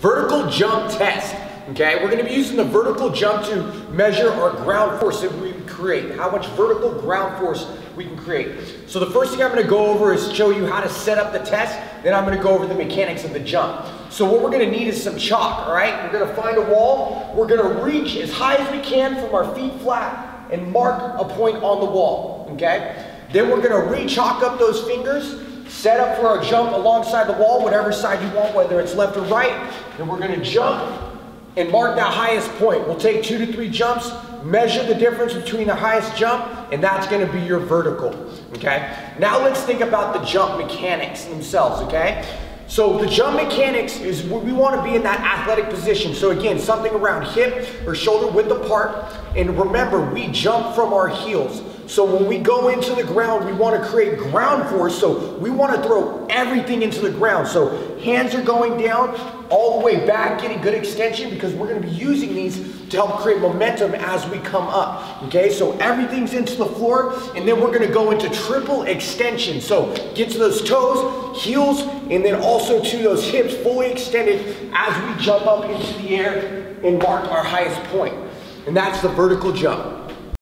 vertical jump test. Okay, we're gonna be using the vertical jump to measure our ground force that we create, how much vertical ground force we can create. So the first thing I'm gonna go over is show you how to set up the test, then I'm gonna go over the mechanics of the jump. So what we're gonna need is some chalk, all right? We're gonna find a wall, we're gonna reach as high as we can from our feet flat and mark a point on the wall, okay? Then we're gonna re-chalk up those fingers, set up for a jump alongside the wall, whatever side you want, whether it's left or right. Then we're gonna jump and mark that highest point. We'll take two to three jumps, measure the difference between the highest jump, and that's gonna be your vertical, okay? Now let's think about the jump mechanics themselves, okay? So the jump mechanics is we want to be in that athletic position. So again, something around hip or shoulder width apart. And remember, we jump from our heels. So when we go into the ground, we want to create ground force. So we want to throw everything into the ground. So hands are going down all the way back, getting good extension because we're going to be using these to help create momentum as we come up. Okay, so everything's into the floor and then we're going to go into triple extension. So get to those toes, heels, and then also to those hips fully extended as we jump up into the air and mark our highest point. And that's the vertical jump.